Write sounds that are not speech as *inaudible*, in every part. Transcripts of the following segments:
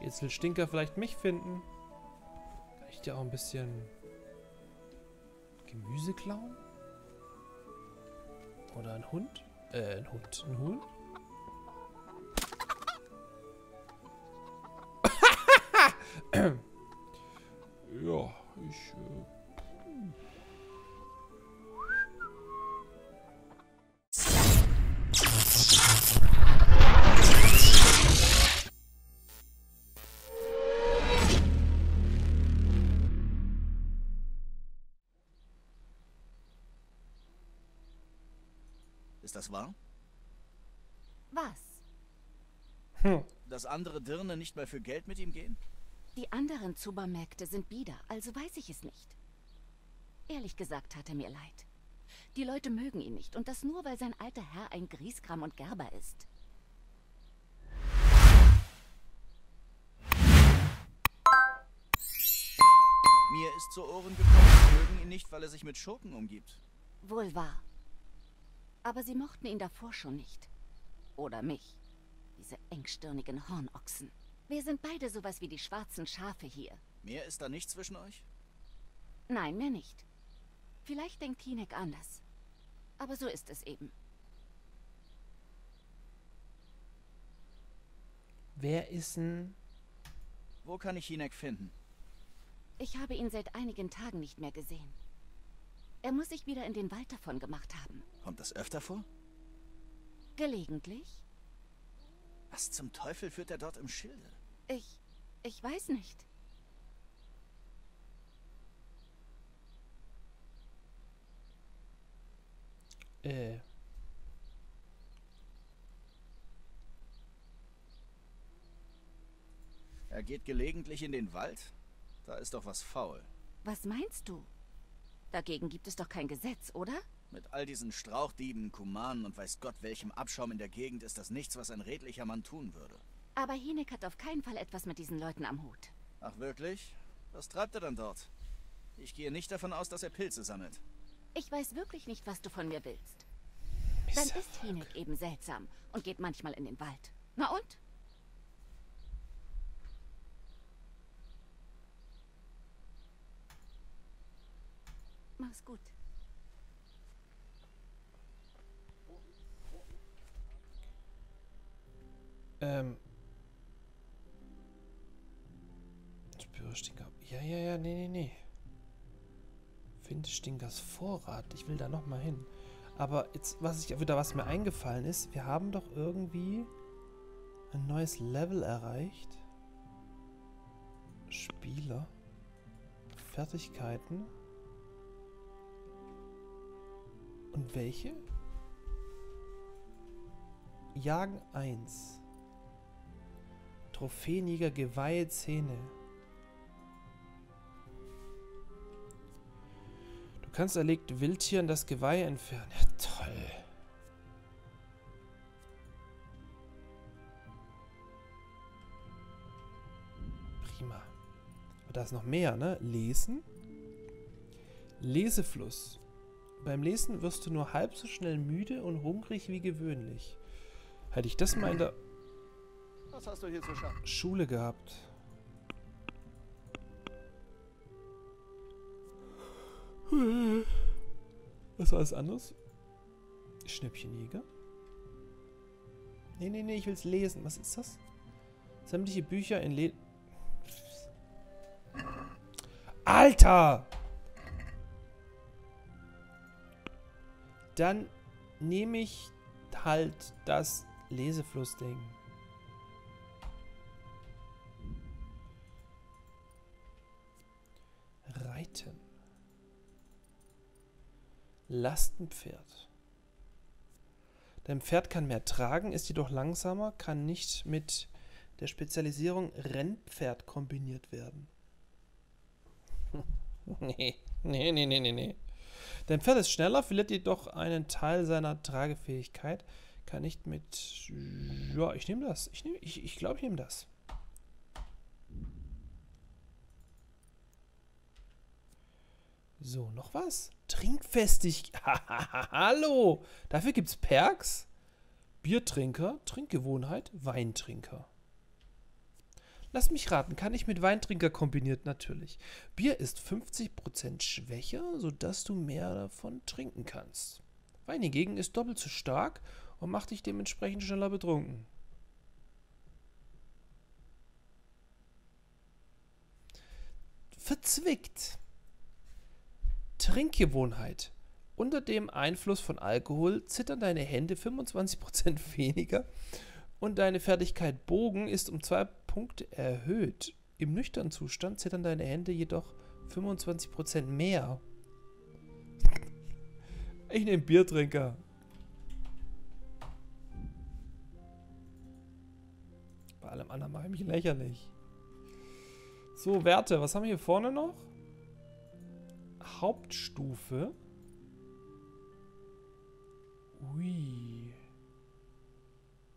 Jetzt will Stinker vielleicht mich finden. Kann ich dir auch ein bisschen Gemüse klauen? Oder ein Hund? Äh, ein Hund. Ein Huhn? *coughs* ja, ich... Äh Dass andere Dirne nicht mal für Geld mit ihm gehen? Die anderen Zubermärkte sind bieder, also weiß ich es nicht. Ehrlich gesagt hat er mir leid. Die Leute mögen ihn nicht und das nur, weil sein alter Herr ein Grieskram und Gerber ist. Mir ist zu Ohren gekommen, sie mögen ihn nicht, weil er sich mit Schurken umgibt. Wohl wahr. Aber sie mochten ihn davor schon nicht. Oder mich. Diese engstirnigen Hornochsen. Wir sind beide sowas wie die schwarzen Schafe hier. Mehr ist da nicht zwischen euch? Nein, mehr nicht. Vielleicht denkt Hinek anders. Aber so ist es eben. Wer ist denn... Wo kann ich Hinek finden? Ich habe ihn seit einigen Tagen nicht mehr gesehen. Er muss sich wieder in den Wald davon gemacht haben. Kommt das öfter vor? Gelegentlich. Was zum Teufel führt er dort im Schilde? Ich... ich weiß nicht. Äh... Er geht gelegentlich in den Wald? Da ist doch was faul. Was meinst du? Dagegen gibt es doch kein Gesetz, oder? Mit all diesen Strauchdieben, Kumanen und weiß Gott welchem Abschaum in der Gegend ist das nichts, was ein redlicher Mann tun würde. Aber Hinek hat auf keinen Fall etwas mit diesen Leuten am Hut. Ach wirklich? Was treibt er dann dort? Ich gehe nicht davon aus, dass er Pilze sammelt. Ich weiß wirklich nicht, was du von mir willst. Dann ist Hinek eben seltsam und geht manchmal in den Wald. Na und? Mach's gut. Ähm. Spüre Stinker. Ja, ja, ja, nee, nee, nee. Finde Stinkers Vorrat. Ich will da nochmal hin. Aber jetzt, was ich wieder, was mir eingefallen ist, wir haben doch irgendwie ein neues Level erreicht. Spieler. Fertigkeiten. Und welche? Jagen 1. Trophäenjäger Geweihe Zähne. Du kannst erlegt Wildtieren das Geweih entfernen. Ja, toll. Prima. Aber da ist noch mehr, ne? Lesen. Lesefluss. Beim Lesen wirst du nur halb so schnell müde und hungrig wie gewöhnlich. Hätte ich das mal in der Was hast du hier zu schaffen? Schule gehabt. Was war das anderes? Schnäppchenjäger? Nee, nee, nee, ich will es lesen. Was ist das? Sämtliche Bücher in Le... Alter! Dann nehme ich halt das Leseflussding. Lastenpferd. Dein Pferd kann mehr tragen, ist jedoch langsamer, kann nicht mit der Spezialisierung Rennpferd kombiniert werden. *laughs* nee, nee, nee, nee, nee. Dein Pferd ist schneller, verliert jedoch einen Teil seiner Tragefähigkeit. Kann nicht mit... Ja, ich nehme das. Ich, nehm, ich, ich glaube, ich nehme das. So, noch was? Trinkfestig. *laughs* Hallo. Dafür gibt es Perks. Biertrinker, Trinkgewohnheit, Weintrinker. Lass mich raten, kann ich mit Weintrinker kombiniert natürlich. Bier ist 50% schwächer, sodass du mehr davon trinken kannst. Wein hingegen ist doppelt so stark und macht dich dementsprechend schneller betrunken. Verzwickt. Trinkgewohnheit. Unter dem Einfluss von Alkohol zittern deine Hände 25% *laughs* weniger und deine Fertigkeit Bogen ist um zwei Punkte erhöht. Im nüchternen Zustand zittern deine Hände jedoch 25% mehr. Ich nehme Biertrinker. Bei allem anderen mache ich mich lächerlich. So, Werte. Was haben wir hier vorne noch? Hauptstufe. Ui.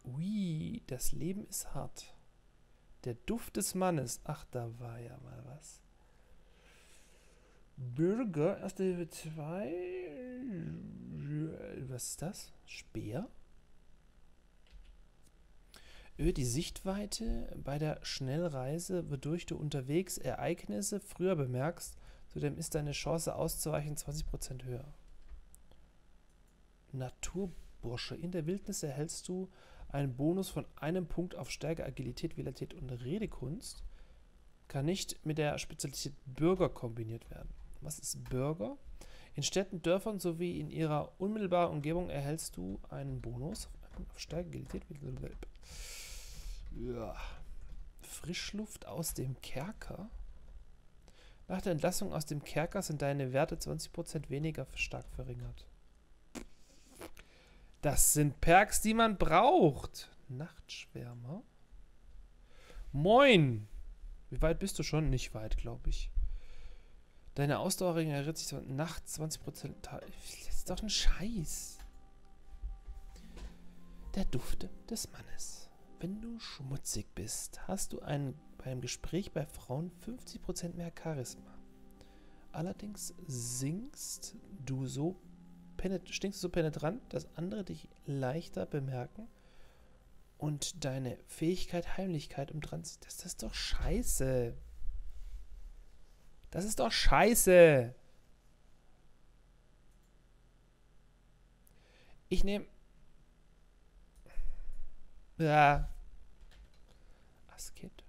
Ui, das Leben ist hart. Der Duft des Mannes. Ach, da war ja mal was. Bürger, erste Hilfe 2. Was ist das? Speer? Öh, die Sichtweite bei der Schnellreise, wodurch du unterwegs Ereignisse früher bemerkst, zudem ist deine Chance auszuweichen 20% höher. Naturbursche. In der Wildnis erhältst du einen Bonus von einem Punkt auf Stärke, Agilität, Velität und Redekunst. Kann nicht mit der Spezialität Bürger kombiniert werden. Was ist Bürger? In Städten, Dörfern sowie in ihrer unmittelbaren Umgebung erhältst du einen Bonus auf Stärke, Agilität, Velität. Ja. Frischluft aus dem Kerker. Nach der Entlassung aus dem Kerker sind deine Werte 20% weniger stark verringert. Das sind Perks, die man braucht. Nachtschwärmer. Moin. Wie weit bist du schon? Nicht weit, glaube ich. Deine Ausdauer regeneriert sich nachts 20%. Das ist doch ein Scheiß. Der Duft des Mannes. Wenn du schmutzig bist, hast du ein, beim Gespräch bei Frauen 50% mehr Charisma. Allerdings singst du so stinkst du so penetrant, dass andere dich leichter bemerken und deine Fähigkeit Heimlichkeit umdran Das, das ist doch scheiße. Das ist doch scheiße. Ich nehme. Ja. Asket.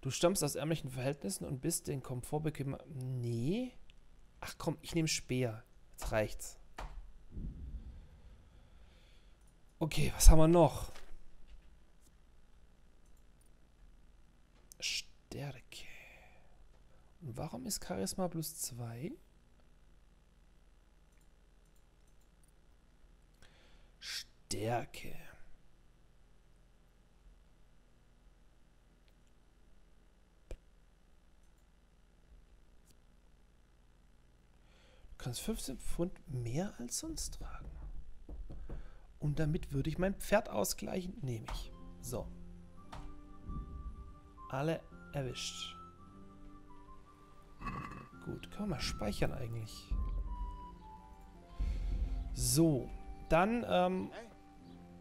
Du stammst aus ärmlichen Verhältnissen und bist den Komfort bequemer. Nee. Ach komm, ich nehme Speer. Jetzt reicht's. Okay, was haben wir noch? Stärke. Und warum ist Charisma plus 2? Stärke. Kannst 15 Pfund mehr als sonst tragen. Und damit würde ich mein Pferd ausgleichen. Nehme ich. So. Alle erwischt. Gut, können wir mal speichern eigentlich. So, dann ähm,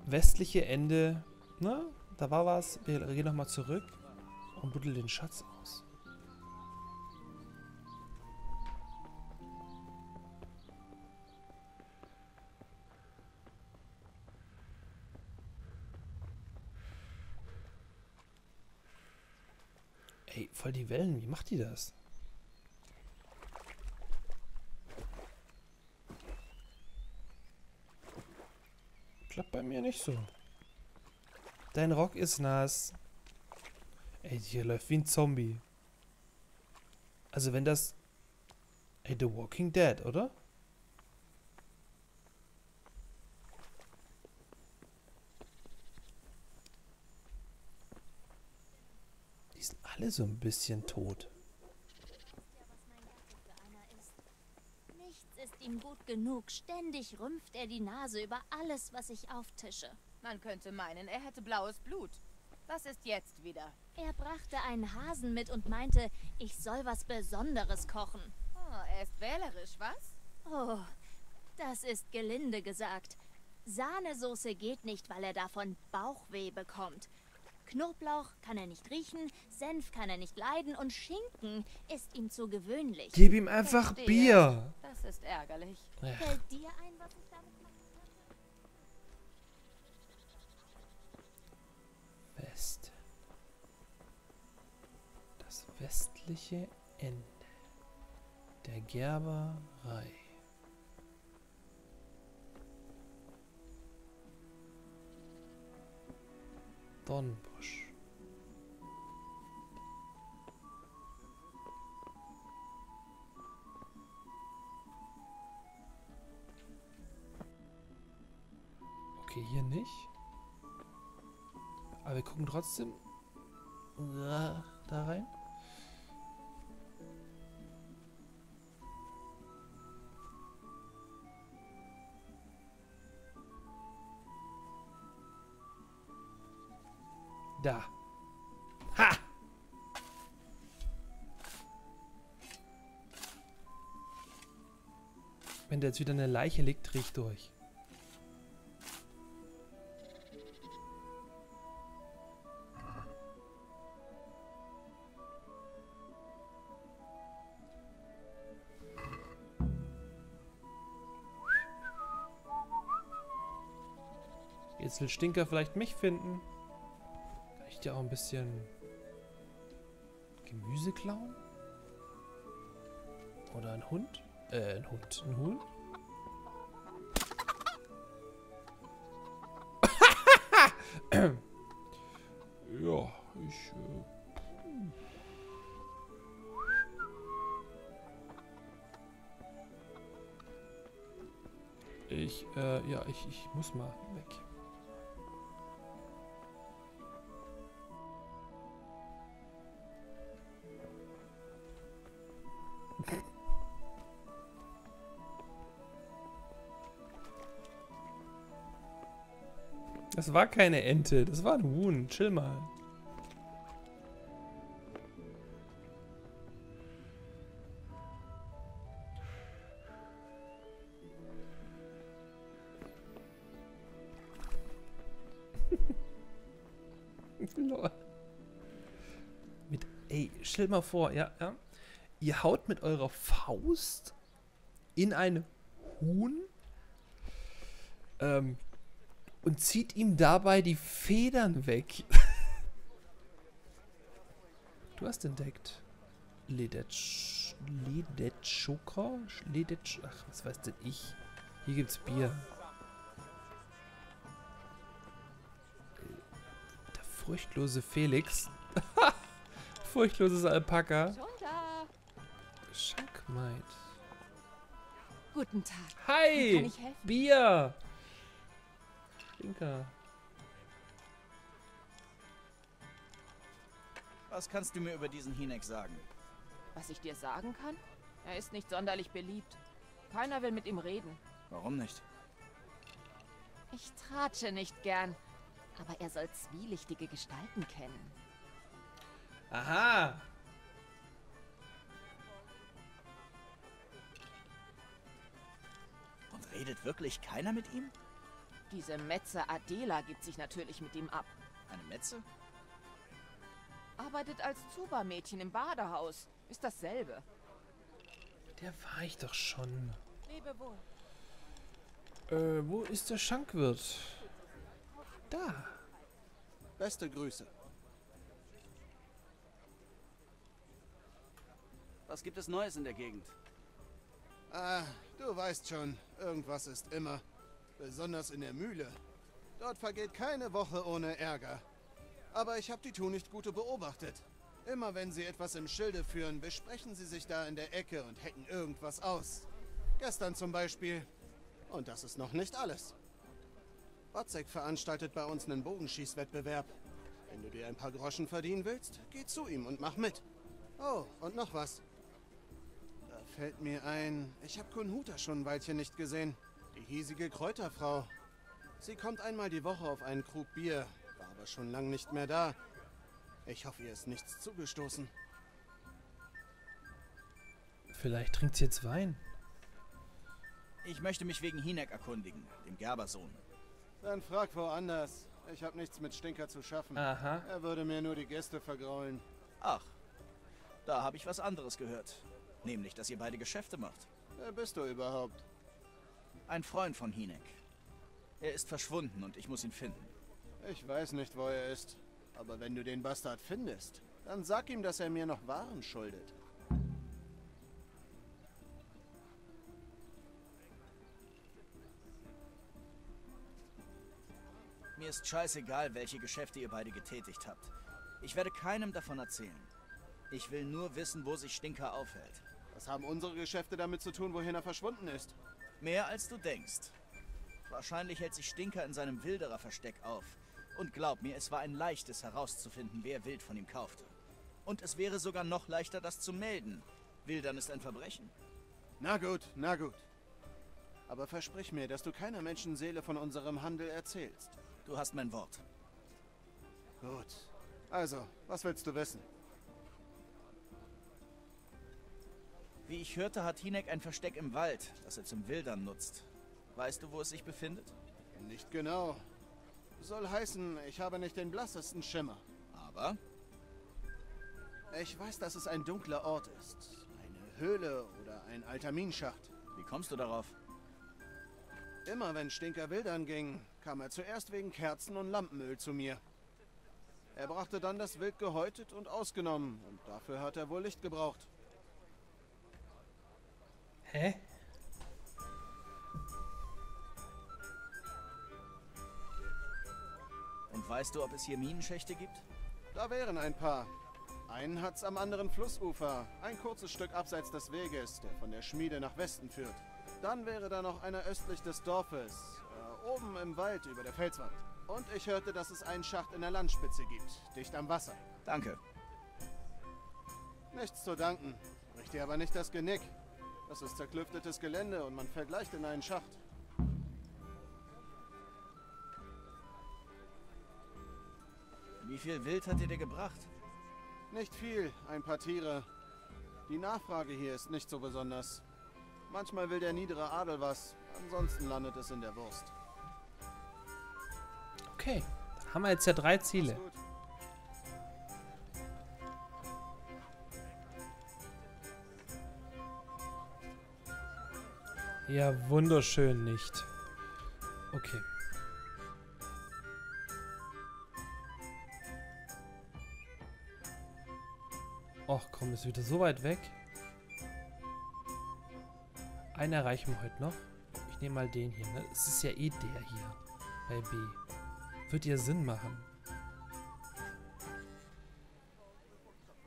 westliche Ende. Na, da war was. Wir gehen nochmal zurück und buddeln den Schatz aus. Ey, voll die Wellen. Wie macht die das? Klappt bei mir nicht so. Dein Rock ist nass. Ey, hier läuft wie ein Zombie. Also wenn das... Ey, The Walking Dead, oder? Alle so ein bisschen tot. Nichts ist ihm gut genug. Ständig rümpft er die Nase über alles, was ich auftische. Man könnte meinen, er hätte blaues Blut. Was ist jetzt wieder? Er brachte einen Hasen mit und meinte, ich soll was Besonderes kochen. Oh, er ist wählerisch, was? Oh, das ist gelinde gesagt. Sahnesoße geht nicht, weil er davon Bauchweh bekommt. Knoblauch kann er nicht riechen, Senf kann er nicht leiden und Schinken ist ihm zu gewöhnlich. Gib ihm einfach Verstehe. Bier. Das ist ärgerlich. Ja. Fällt dir ein, was ich damit machen könnte? Westen. Das westliche Ende der Gerberei. Dornbusch. Okay, hier nicht. Aber wir gucken trotzdem da, da rein. Da. Ha! Wenn da jetzt wieder eine Leiche liegt, ich durch. Jetzt will Stinker vielleicht mich finden. Dir auch ein bisschen Gemüse klauen? Oder ein Hund? Äh, ein Hund. Ein Huhn? *coughs* ja, ich... Äh, Ich, äh, ja, ich, ich muss mal weg. Das war keine Ente, das war ein Huhn. Chill mal. *laughs* Mit, ey, stell mal vor, ja, ja. Ihr haut mit eurer Faust in ein Huhn ähm, und zieht ihm dabei die Federn weg. du hast entdeckt. Ledetsch. Ledetschoker? Ledetsch. Ach, was weiß denn ich? Hier gibt's Bier. Der furchtlose Felix. *laughs* Furchtloses Alpaka. Schankmaid. Guten Tag. Hi! Bier! Stinker. Was kannst du mir über diesen Hinek sagen? Was ich dir sagen kann? Er ist nicht sonderlich beliebt. Keiner will mit ihm reden. Warum nicht? Ich tratsche nicht gern. Aber er soll zwielichtige Gestalten kennen. Aha! Und redet wirklich keiner mit ihm? Diese Metze Adela gibt sich natürlich mit ihm ab. Eine Metze? Arbeitet als Zuba-Mädchen im Badehaus. Ist dasselbe. Der war ich doch schon. Lebe wohl. Äh, wo ist der Schankwirt? Da. Beste Grüße. Was gibt es Neues in der Gegend? Ah, du weißt schon, irgendwas ist immer. Besonders in der Mühle. Dort vergeht keine Woche ohne Ärger. Aber ich habe die Tunichtgute beobachtet. Immer wenn sie etwas im Schilde führen, besprechen sie sich da in der Ecke und hacken irgendwas aus. Gestern zum Beispiel. Und das ist noch nicht alles. Watzek veranstaltet bei uns einen Bogenschießwettbewerb. Wenn du dir ein paar Groschen verdienen willst, geh zu ihm und mach mit. Oh, und noch was. Da fällt mir ein, ich habe Kunhuta schon ein Weilchen nicht gesehen. Die hiesige Kräuterfrau. Sie kommt einmal die Woche auf einen Krug Bier, war aber schon lang nicht mehr da. Ich hoffe, ihr ist nichts zugestoßen. Vielleicht trinkt sie jetzt Wein. Ich möchte mich wegen Hinek erkundigen, dem Gerbersohn. Dann frag woanders. Ich habe nichts mit Stinker zu schaffen. Aha. Er würde mir nur die Gäste vergraulen. Ach, da habe ich was anderes gehört. Nämlich, dass ihr beide Geschäfte macht. Wer bist du überhaupt? Ein Freund von Hinek. Er ist verschwunden und ich muss ihn finden. Ich weiß nicht, wo er ist. Aber wenn du den Bastard findest, dann sag ihm, dass er mir noch Waren schuldet. Mir ist scheißegal, welche Geschäfte ihr beide getätigt habt. Ich werde keinem davon erzählen. Ich will nur wissen, wo sich Stinker aufhält. Was haben unsere Geschäfte damit zu tun, wohin er verschwunden ist? Mehr als du denkst. Wahrscheinlich hält sich Stinker in seinem Wilderer-Versteck auf. Und glaub mir, es war ein leichtes herauszufinden, wer Wild von ihm kaufte. Und es wäre sogar noch leichter, das zu melden. Wildern ist ein Verbrechen. Na gut, na gut. Aber versprich mir, dass du keiner Menschenseele von unserem Handel erzählst. Du hast mein Wort. Gut. Also, was willst du wissen? Wie ich hörte, hat Hinek ein Versteck im Wald, das er zum Wildern nutzt. Weißt du, wo es sich befindet? Nicht genau. Soll heißen, ich habe nicht den blassesten Schimmer. Aber Ich weiß, dass es ein dunkler Ort ist. Eine Höhle oder ein alter Minenschacht. wie kommst du darauf? Immer wenn Stinker wildern ging, kam er zuerst wegen Kerzen und Lampenöl zu mir. Er brachte dann das Wild gehäutet und ausgenommen und dafür hat er wohl Licht gebraucht. Hä? Und weißt du, ob es hier Minenschächte gibt? Da wären ein paar. Einen hat's am anderen Flussufer, ein kurzes Stück abseits des Weges, der von der Schmiede nach Westen führt. Dann wäre da noch einer östlich des Dorfes, äh, oben im Wald über der Felswand. Und ich hörte, dass es einen Schacht in der Landspitze gibt, dicht am Wasser. Danke. Nichts zu danken. Bricht dir aber nicht das Genick. Das ist zerklüftetes Gelände und man fällt leicht in einen Schacht. Wie viel Wild hat ihr dir gebracht? Nicht viel, ein paar Tiere. Die Nachfrage hier ist nicht so besonders. Manchmal will der niedere Adel was, ansonsten landet es in der Wurst. Okay. Dann haben wir jetzt ja drei Ziele. Gut. Ja, wunderschön nicht. Okay. Och komm, ist wieder so weit weg. Einen erreichen wir heute noch. Ich nehme mal den hier. Ne? Es ist ja eh der hier. Bei B. Wird ja Sinn machen.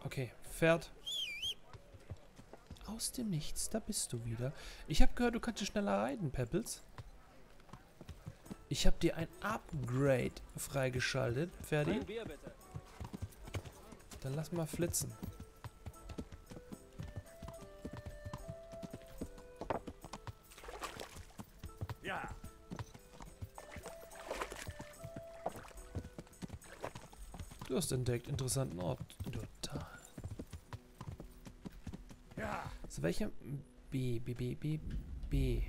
Okay, Pferd. Aus dem Nichts, da bist du wieder. Ich habe gehört, du kannst schneller reiten, Peppels. Ich habe dir ein Upgrade freigeschaltet, Ferdi. Dann lass mal flitzen. Ja, Du hast entdeckt, interessanten Ort. Welche? B, B, B, B, B.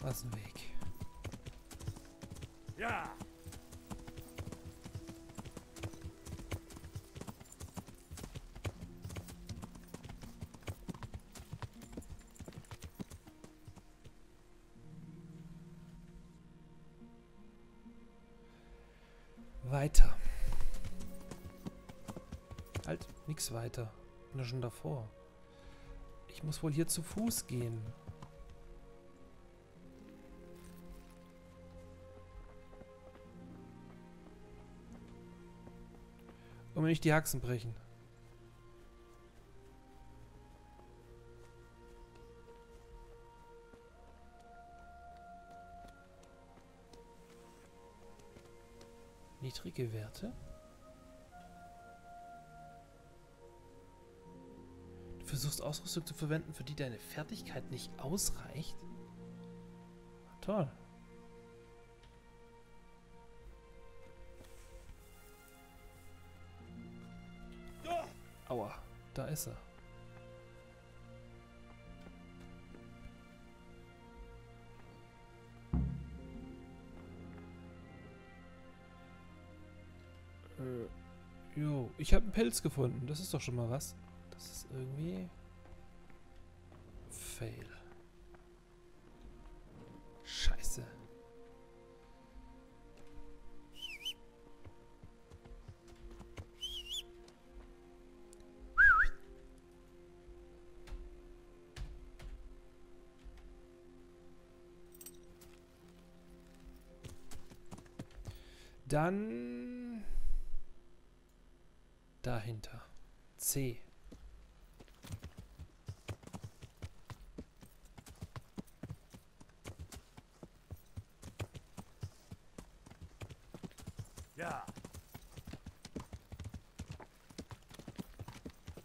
Was ein Weg. Ja. Weiter. Halt, nix weiter. Bin ja schon davor. Ich muss wohl hier zu Fuß gehen. Und mir nicht die Haxen brechen. niedrige Werte? Du versuchst Ausrüstung zu verwenden, für die deine Fertigkeit nicht ausreicht? Toll. Aua, da ist er. Ich habe einen Pelz gefunden. Das ist doch schon mal was. Das ist irgendwie... Fail. Scheiße. Dann dahinter. C. Ja.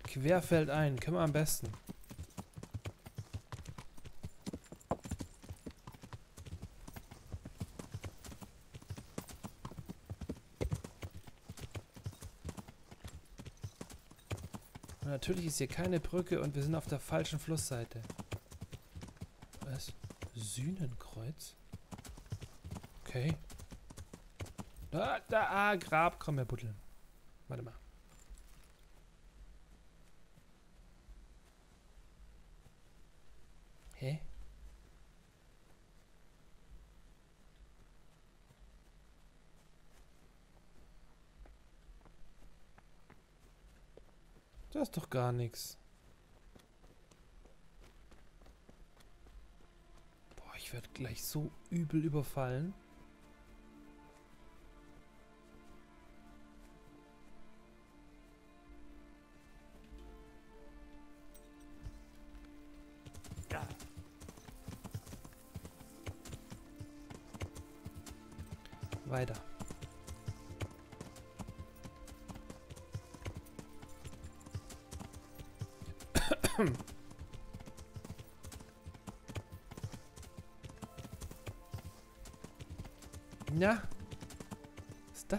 Querfeld ein, können wir am besten. Natürlich ist hier keine Brücke und wir sind auf der falschen Flussseite. Was? Sühnenkreuz? Okay. Da, da, ah, Grab, komm her, buddeln. Warte mal. Hä? Das doch gar nichts. Boah, ich werde gleich so übel überfallen.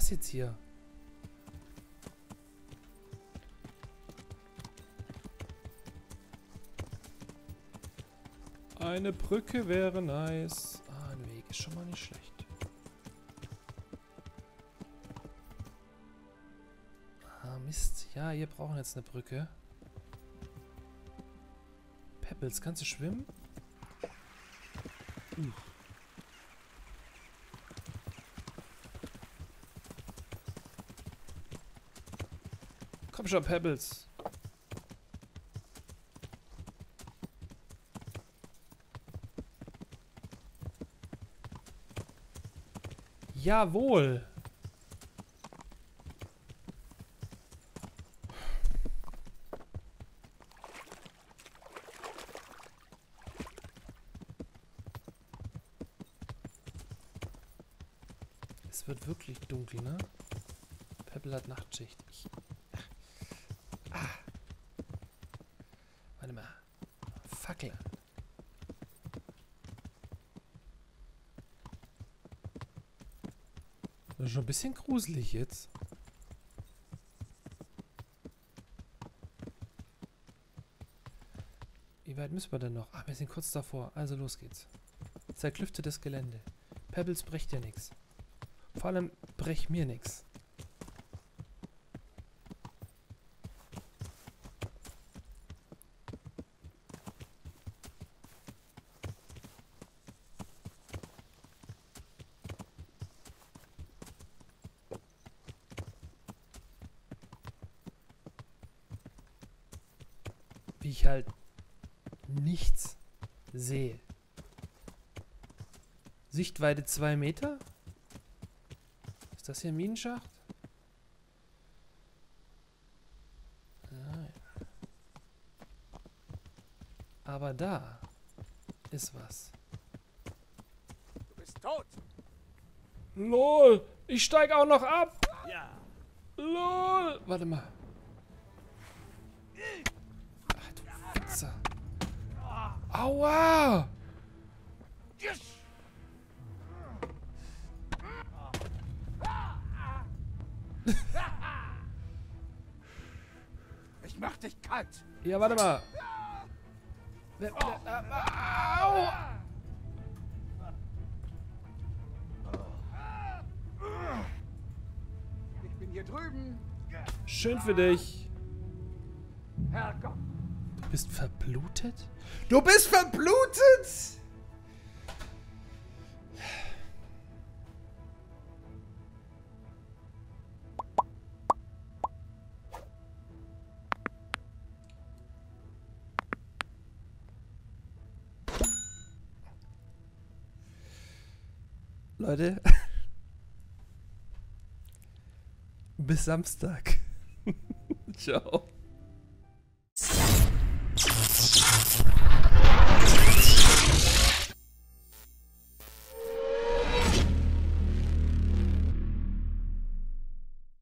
Das jetzt hier? Eine Brücke wäre nice. Ah, ein Weg ist schon mal nicht schlecht. Ah, Mist. Ja, wir brauchen jetzt eine Brücke. Pebbles, kannst du schwimmen? Uh. Komm schon, Pebbles. Jawohl. Es wird wirklich dunkel, ne? Pebble hat Nachtschicht. Ich, ah. Warte mal. Fackel. Das ist schon ein bisschen gruselig jetzt. Wie weit müssen wir denn noch? Ah, wir sind kurz davor. Also los geht's. Zerklüftetes Gelände. Pebbles brecht ja nichts. Vor allem brech mir nichts. Wie ich halt nichts sehe. Sichtweite 2 Meter? Ist das hier ein Minenschacht? Nein. Aber da ist was. Du bist tot. LOL! Ich steig auch noch ab! Ja. LOL! Warte mal. Ach du Wichser. Aua! Ich kalt. Ja, warte mal. Wer- wer- äh, Au! Ich bin hier drüben. Schön für dich. Herrgott. Du bist verblutet? Du bist verblutet! Leute, *laughs* bis Samstag. *laughs* Ciao.